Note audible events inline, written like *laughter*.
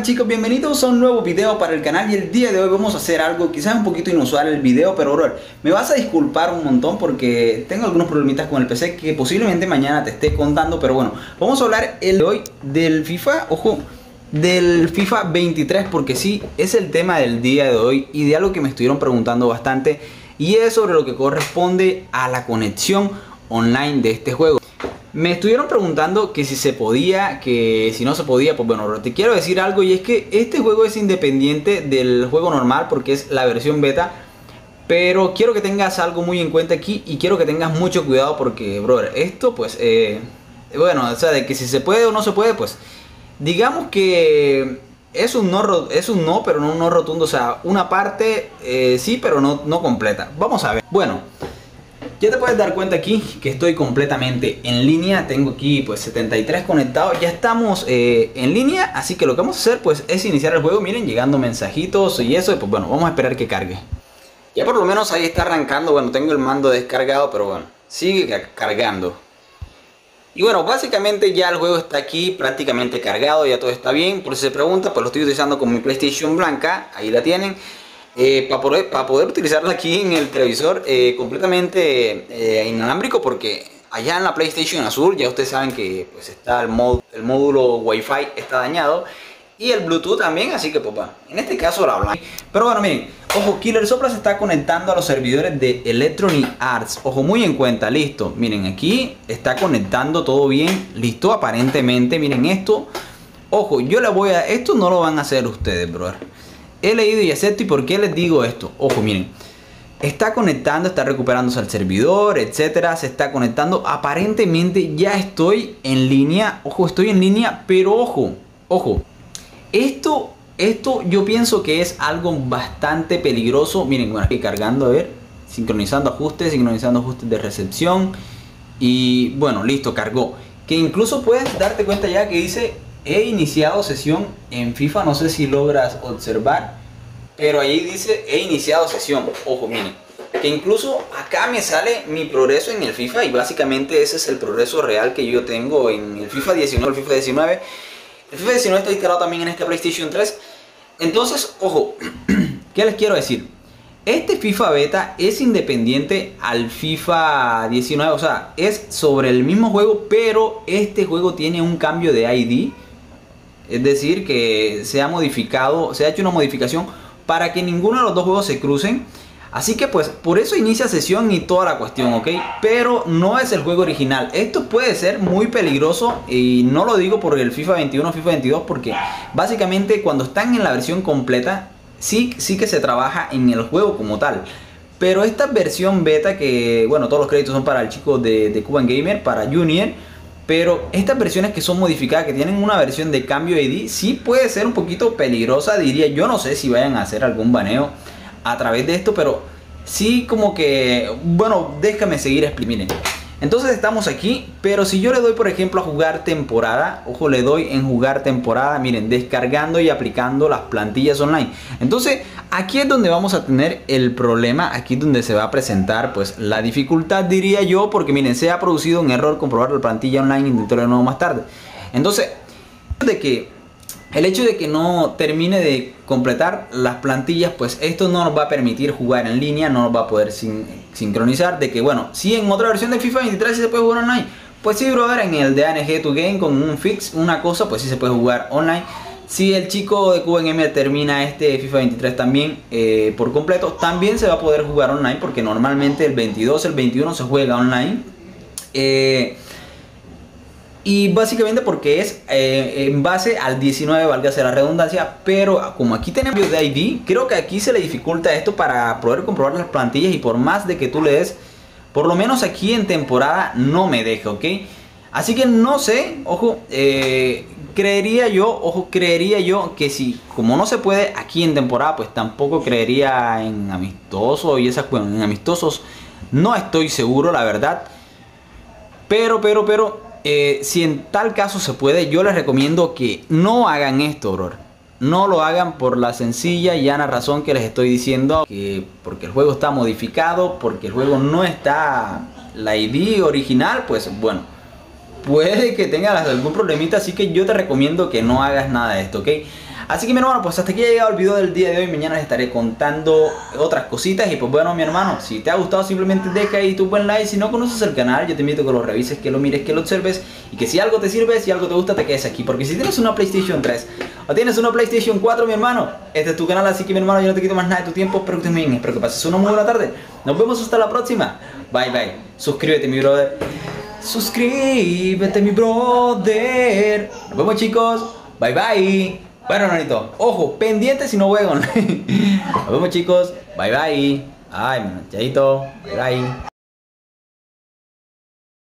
Chicos, bienvenidos a un nuevo video para el canal y el día de hoy vamos a hacer algo quizás un poquito inusual el video, pero me vas a disculpar un montón porque tengo algunos problemitas con el PC que posiblemente mañana te esté contando, pero bueno, vamos a hablar el de hoy del FIFA, ojo, del FIFA 23 porque sí, es el tema del día de hoy y de algo que me estuvieron preguntando bastante y es sobre lo que corresponde a la conexión online de este juego. Me estuvieron preguntando que si se podía, que si no se podía, pues bueno, te quiero decir algo y es que este juego es independiente del juego normal porque es la versión beta. Pero quiero que tengas algo muy en cuenta aquí y quiero que tengas mucho cuidado porque, brother, esto pues, eh, bueno, o sea, de que si se puede o no se puede, pues, digamos que es un no, es un no pero no un no rotundo, o sea, una parte eh, sí, pero no, no completa. Vamos a ver. Bueno. Ya te puedes dar cuenta aquí que estoy completamente en línea. Tengo aquí pues 73 conectados. Ya estamos eh, en línea. Así que lo que vamos a hacer pues es iniciar el juego. Miren, llegando mensajitos y eso. Pues bueno, vamos a esperar que cargue. Ya por lo menos ahí está arrancando. Bueno, tengo el mando descargado, pero bueno, sigue cargando. Y bueno, básicamente ya el juego está aquí prácticamente cargado, ya todo está bien. Por si se pregunta, pues lo estoy utilizando con mi PlayStation blanca, ahí la tienen. Eh, para, poder, utilizarla aquí en el televisor eh, completamente eh, inalámbrico porque allá en la PlayStation Azul ya ustedes saben que pues está el, módulo Wi-Fi está dañado y el Bluetooth también, así que bueno, en este caso la hablan. Pero bueno, miren, ojo, Killer Sopra se está conectando a los servidores de Electronic Arts. Ojo, muy en cuenta, listo. Miren, aquí está conectando todo bien, listo, aparentemente. Miren esto. Ojo, yo le voy a... Esto no lo van a hacer ustedes, brother he leído y acepto. ¿Y por qué les digo esto? Ojo, miren. Está conectando, está recuperándose al servidor, etcétera. Se está conectando. Aparentemente ya estoy en línea. Ojo, estoy en línea, pero ojo, ojo. Esto, esto yo pienso que es algo bastante peligroso. Miren, bueno, aquí cargando, a ver. Sincronizando ajustes, sincronizando ajustes de recepción. Y bueno, listo, cargó. Que incluso puedes darte cuenta ya que dice he iniciado sesión en FIFA, no sé si logras observar, pero ahí dice he iniciado sesión, ojo, miren, que incluso acá me sale mi progreso en el FIFA y básicamente ese es el progreso real que yo tengo en el FIFA 19, el FIFA 19. El FIFA 19 está instalado también en esta PlayStation 3. Entonces, ojo, *clears throat* ¿qué les quiero decir? Este FIFA beta es independiente al FIFA 19, o sea, es sobre el mismo juego, pero este juego tiene un cambio de ID es decir, que se ha modificado, se ha hecho una modificación para que ninguno de los dos juegos se crucen. Así que pues por eso inicia sesión y toda la cuestión, ¿ok? Pero no es el juego original. Esto puede ser muy peligroso y no lo digo por el FIFA 21 FIFA 22 porque básicamente cuando están en la versión completa sí, sí que se trabaja en el juego como tal. Pero esta versión beta que, bueno, todos los créditos son para el chico de, de Cuban Gamer, para Junior pero estas versiones que son modificadas, que tienen una versión de cambio ID, sí puede ser un poquito peligrosa, diría. Yo no sé si vayan a hacer algún baneo a través de esto, pero sí como que, bueno, déjame seguir explicando. Entonces estamos aquí, pero si yo le doy por ejemplo a jugar temporada, ojo le doy en jugar temporada, miren, descargando y aplicando las plantillas online. Entonces aquí es donde vamos a tener el problema, aquí es donde se va a presentar pues la dificultad diría yo, porque miren, se ha producido un error comprobar la plantilla online, intentarlo de nuevo más tarde. Entonces, de que el hecho de que no termine de completar las plantillas, pues esto no nos va a permitir jugar en línea, no nos va a poder sincronizar. De que, bueno, si en otra versión de FIFA 23 se puede jugar online, pues sí, brother, en el de ANG to Game con un fix, una cosa, pues sí se puede jugar online. Si el chico de QNM termina este FIFA 23 también eh, por completo, también se va a poder jugar online porque normalmente el 22, el 21 se juega online. Eh, y básicamente porque es eh, en base al 19, valga la redundancia, pero como aquí tenemos de ID, creo que aquí se le dificulta esto para poder comprobar las plantillas y por más de que tú le des, por lo menos aquí en temporada no me deja, ¿ok? Así que no sé, ojo, eh, creería yo, ojo, creería yo que si, como no se puede aquí en temporada, pues tampoco creería en amistosos y esas, bueno, en amistosos no estoy seguro, la verdad. Pero, pero, pero, eh, si en tal caso se puede, yo les recomiendo que no hagan esto, bro. No lo hagan por la sencilla y llana razón que les estoy diciendo. Que porque el juego está modificado, porque el juego no está la ID original, pues bueno, puede que tengas algún problemita. Así que yo te recomiendo que no hagas nada de esto, ¿ok? Así que mi hermano, pues hasta aquí ha llegado el video del día de hoy. Mañana les estaré contando otras cositas. Y pues bueno, mi hermano, si te ha gustado, simplemente deja ahí tu buen like. Si no conoces el canal, yo te invito a que lo revises, que lo mires, que lo observes. Y que si algo te sirve, si algo te gusta, te quedes aquí. Porque si tienes una PlayStation 3 o tienes una PlayStation 4, mi hermano, este es tu canal. Así que mi hermano, yo no te quito más nada de tu tiempo. Espero que estés bien. Espero que pases una muy buena tarde. Nos vemos hasta la próxima. Bye bye. Suscríbete, mi brother. Suscríbete, mi brother. Nos vemos, chicos. Bye bye. Bueno, hermanito, ojo, pendiente si no juego. *laughs* Nos vemos, chicos. Bye bye. Ay, manchadito. Bye bye.